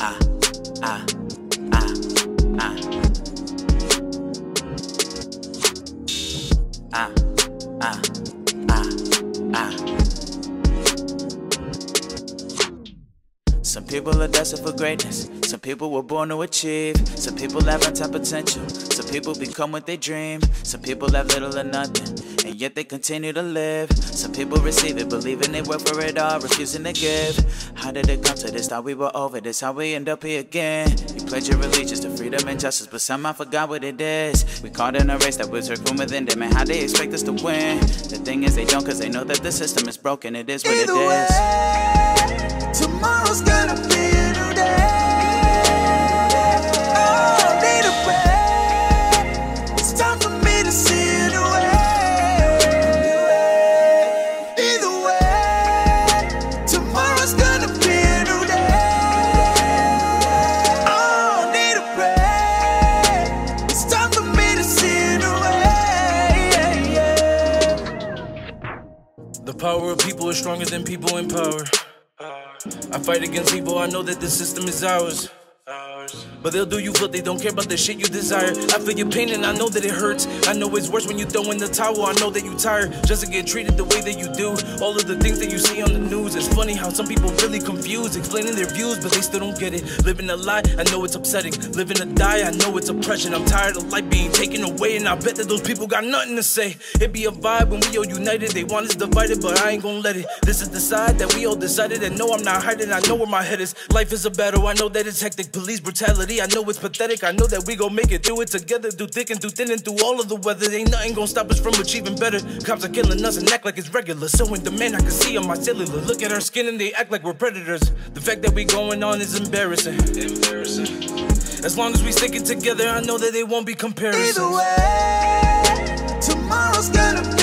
ah, ah, ah. Ah, ah, ah, ah. ah. Some people are destined for greatness. Some people were born to achieve. Some people have untapped potential. Some people become what they dream. Some people have little or nothing, yet they continue to live. Some people receive it, believing they work for it all, refusing to give. How did it come to this? Thought we were over this. How we end up here again? You pledge your allegiance to freedom and justice, but somehow forgot what it is. We caught in a race that was hurt from within them, and how they expect us to win. The thing is, they don't, cause they know that the system is broken. It is what Either it way, power of people is stronger than people in power. I fight against evil, I know that the system is ours. But they'll do you good, they don't care about the shit you desire. I feel your pain and I know that it hurts. I know it's worse when you throw in the towel, I know that you tired just to get treated the way that you do. All of the things that you see on the news, it's funny how some people really confused, explaining their views, but they still don't get it. Living a lie, I know it's upsetting. Living a die, I know it's oppression. I'm tired of life being taken away, and I bet that those people got nothing to say. It be a vibe when we all united, they want us divided, but I ain't gonna let it. This is the side that we all decided, and no, I'm not hiding, I know where my head is. Life is a battle, I know that it's hectic. Police brutality, I know it's pathetic. I know that we gon' make it through it together, through thick and through thin and through all of the weather. Ain't nothing gonna stop us from achieving better. Cops are killing us and act like it's regular. So in demand, I can see on my cellular. Look at our skin and they act like we're predators. The fact that we going on is embarrassing. Embarrassing. As long as we stick it together, I know that they won't be comparisons. Either way, tomorrow's gonna